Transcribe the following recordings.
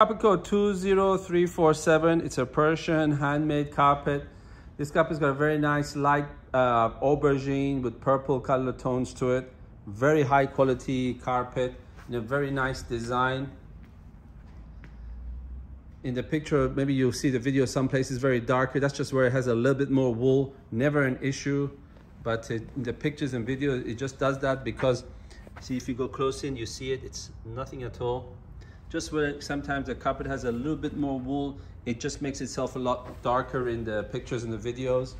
Carpet code 20347. It's a Persian handmade carpet. This carpet's got a very nice light uh, aubergine with purple color tones to it. Very high quality carpet in a very nice design. In the picture, maybe you'll see the video some places very darker. That's just where it has a little bit more wool. Never an issue. But it, in the pictures and video, it just does that because, see if you go close in, you see it, it's nothing at all just where sometimes the carpet has a little bit more wool, it just makes itself a lot darker in the pictures and the videos.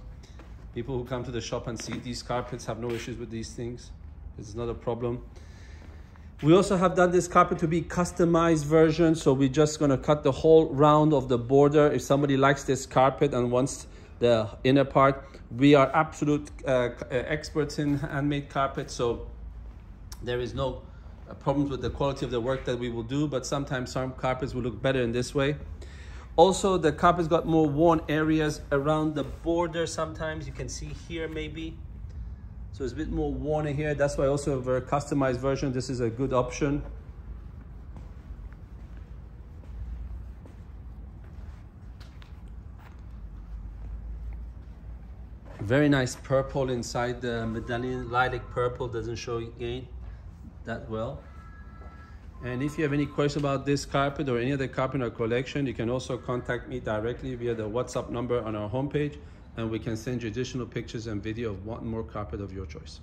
People who come to the shop and see these carpets have no issues with these things. It's not a problem. We also have done this carpet to be customized version. So we're just gonna cut the whole round of the border. If somebody likes this carpet and wants the inner part, we are absolute uh, uh experts in handmade carpet. So there is no Uh, problems with the quality of the work that we will do, but sometimes some carpets will look better in this way. Also, the carpet's got more worn areas around the border sometimes. You can see here maybe. So it's a bit more worn in here. That's why also a customized version, this is a good option. Very nice purple inside the medallion. Lilac purple doesn't show again that well. And if you have any questions about this carpet or any other carpet in our collection, you can also contact me directly via the WhatsApp number on our homepage, and we can send you additional pictures and video of one more carpet of your choice.